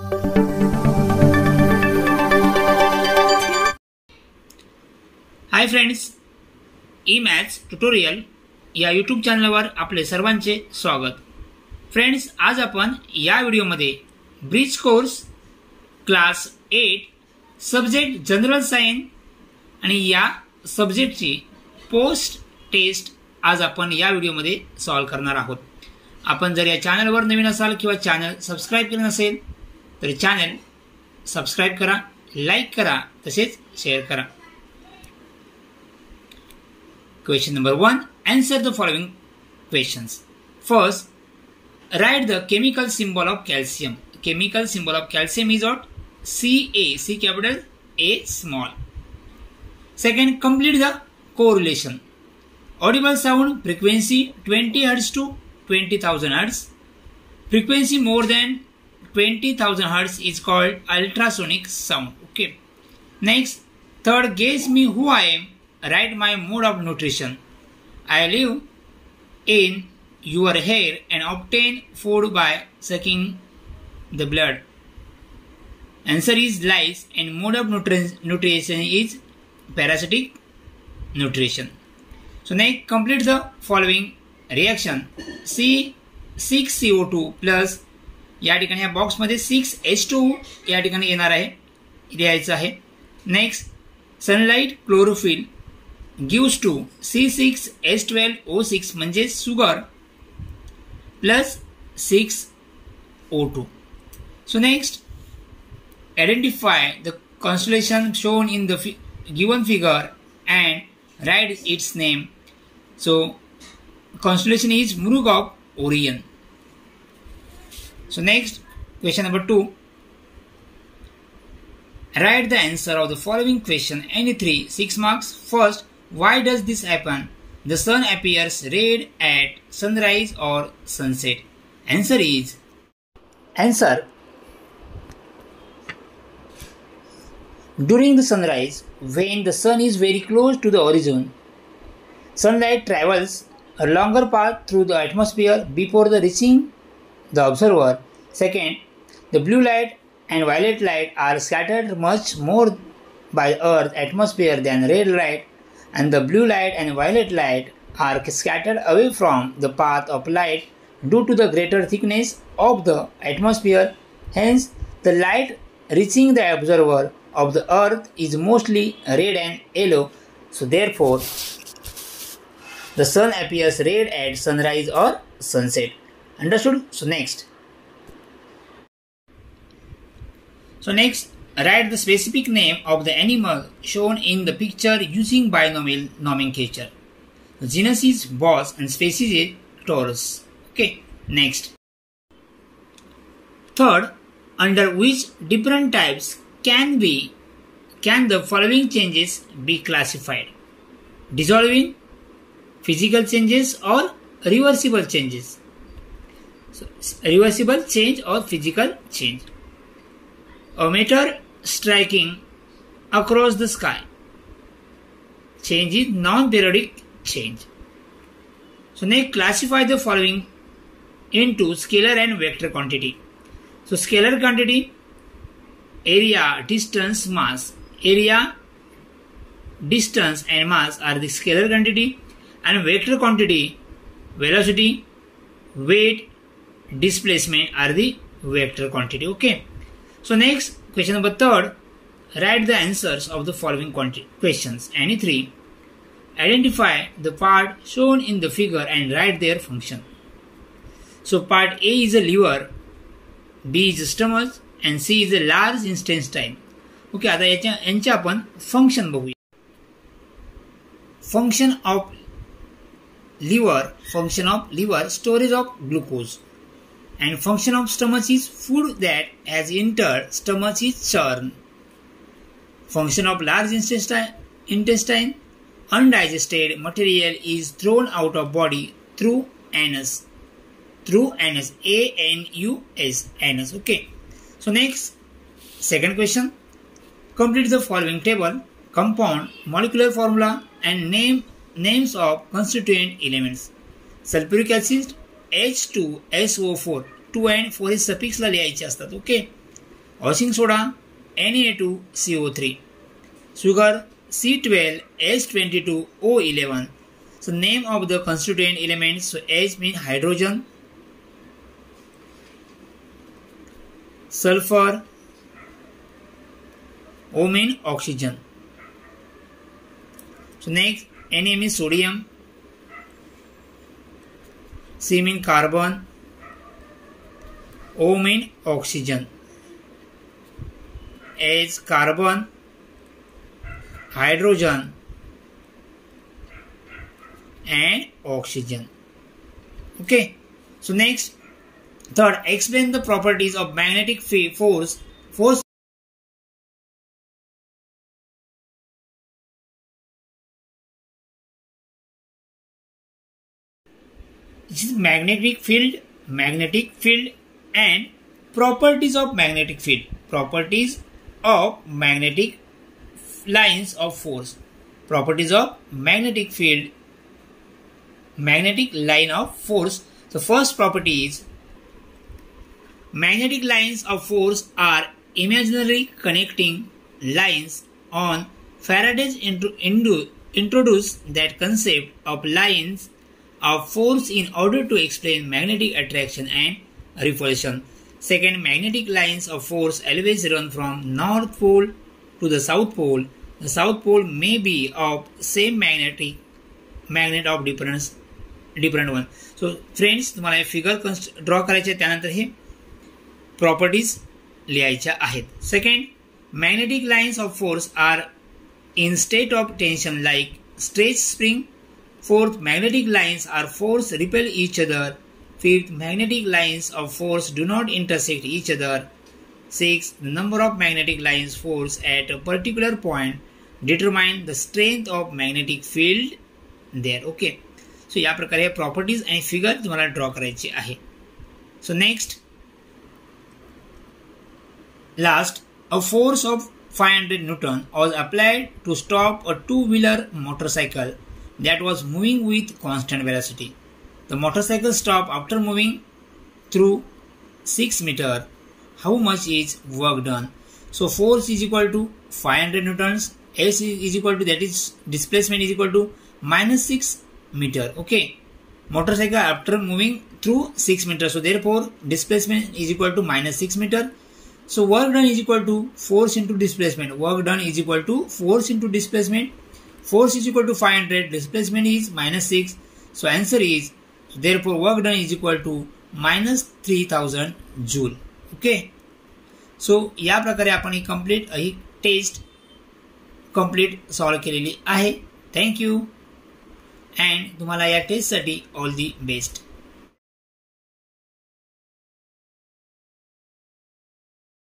Hi friends E maths tutorial या YouTube चॅनलवर आपले सर्वांचे स्वागत. फ्रेंड्स आज आपण या व्हिडिओमध्ये bridge course class eight subject general science आणि या सब्जेक्टची पोस्ट टेस्ट आज आपण या व्हिडिओमध्ये सॉल्व करणार आहोत. आपण जर या चॅनलवर नवीन असाल किंवा चॅनल सबस्क्राईब केलं नसेल चैनल चॅनल करा लाइक करा, तसेच शेयर करा. Question number one answer the following questions first write the chemical symbol of calcium chemical symbol of calcium is ought C A C capital A small second complete the correlation audible sound frequency twenty hertz to twenty thousand hertz frequency more than 20,000 hertz is called ultrasonic sound. Okay. Next, third, guess me who I am write my mode of nutrition. I live in your hair and obtain food by sucking the blood. Answer is lice and mode of nutri- nutrition is parasitic nutrition. So next complete the following reaction. C 6CO2 plus या ठिकाणी या बॉक्समध्ये six H two या ठिकाणी येणार आहे. लिहायचं आहे. Next sunlight chlorophyll gives to C six S twelve O six म्हणजे sugar plus six O two so next identify the constellation shown in the फि given figure and write its name so constellation is Mriga of Orion So next question number two. Write the answer of the following question. Any three, six marks. First, why does this happen? The sun appears red at sunrise or sunset. Answer is Answer During the sunrise, when the sun is very close to the horizon, sunlight travels a longer path through the atmosphere before the reaching the observer. Second, the blue light and violet light are scattered much more by Earth's atmosphere than red light and the blue light and violet light are scattered away from the path of light due to the greater thickness of the atmosphere. Hence, the light reaching the observer of the earth is mostly red and yellow. So, therefore, the sun appears red at sunrise or sunset. Understood? So, next. So, next, Write the specific name of the animal shown in the picture using binomial nomenclature. The genus is Bos and species is Taurus. Okay, next. Third, under which different types can be can the following changes be classified? Dissolving, physical changes or reversible changes. So, reversible change or physical change. A meteor striking across the sky. Change is non-periodic change. So next classify the following into scalar and vector quantity. So scalar quantity area, distance, mass. Area, distance and mass are the scalar quantity and vector quantity, velocity, weight, displacement are the vector quantity. Okay. So next Question number third, write the answers of the following questions. Any three. Identify the part shown in the figure and write their function. So part A is a liver, B is a stomach and C is a large intestine. Okay आता याच्या यांचे आपण function बघूया function of liver function of liver storage of glucose and function of stomach is food that has entered stomach is churn. Function of large intestine, intestine undigested material is thrown out of body through anus. Through anus. A N U S. Anus. Okay. So next, second question. Complete the following table. Compound, molecular formula and name names of constituent elements. Sulfuric acid, H two S O four two and four hey suffix लिया okay washing soda. N A two C O three sugar C twelve H twenty two O eleven so name of the constituent element so H mean hydrogen sulphur O mean oxygen so next N A mean sodium C means carbon O means oxygen. H carbon hydrogen and oxygen. Okay so next third explain the properties of magnetic force force this is magnetic field magnetic field and properties of magnetic field. Properties of magnetic lines of force. Properties of magnetic field magnetic line of force. The first property is magnetic lines of force are imaginary connecting lines on Faraday's into, introduced that concept of lines of force in order to explain magnetic attraction and repulsion Second, magnetic lines of force always run from north pole to the south pole. The south pole may be of same magnetic magnet of difference different one. So friends तुम्हाला हे figure draw करायचे त्यानंतर हे properties लिहायच्या आहेत second magnetic lines of force are in state of tension like stretch spring Fourth, magnetic lines are force repel each other Fifth, magnetic lines of force do not intersect each other. Sixth, the number of magnetic lines force at a particular point determine the strength of magnetic field there. Okay. सो या प्रकारे हे properties आणि figure तुम्हाला draw करायची आहे so next last a force of 500 Newton was applied to stop a two-wheeler motorcycle that was moving with constant velocity. The motorcycle stopped after moving through 6 meter. How much is work done? So force is equal to 500 newtons. S is equal to that is displacement is equal to minus 6 meter. Okay. Motorcycle after moving through 6 meter. So therefore displacement is equal to minus 6 meter. So work done is equal to force into displacement. Work done is equal to force into displacement. Force is equal to 500. Displacement is minus 6. So answer is therefore work done is equal to minus three thousand joule okay so या प्रकारे आपण ही complete ही test complete solve केलेली आहे thank you and तुम्हाला या टेस्टसाठी ऑल दी बेस्ट